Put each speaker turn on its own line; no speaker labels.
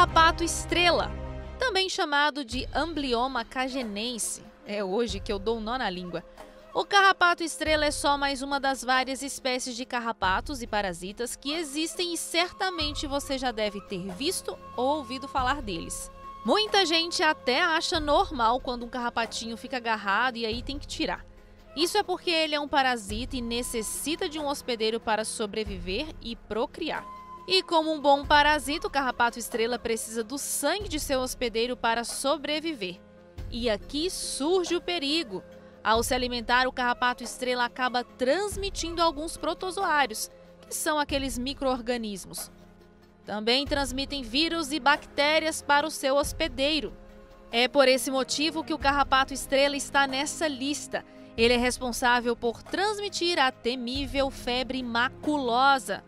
carrapato estrela, também chamado de amblioma cagenense. É hoje que eu dou um nó na língua. O carrapato estrela é só mais uma das várias espécies de carrapatos e parasitas que existem e certamente você já deve ter visto ou ouvido falar deles. Muita gente até acha normal quando um carrapatinho fica agarrado e aí tem que tirar. Isso é porque ele é um parasita e necessita de um hospedeiro para sobreviver e procriar. E como um bom parasita, o carrapato estrela precisa do sangue de seu hospedeiro para sobreviver. E aqui surge o perigo. Ao se alimentar, o carrapato estrela acaba transmitindo alguns protozoários, que são aqueles micro-organismos. Também transmitem vírus e bactérias para o seu hospedeiro. É por esse motivo que o carrapato estrela está nessa lista. Ele é responsável por transmitir a temível febre maculosa,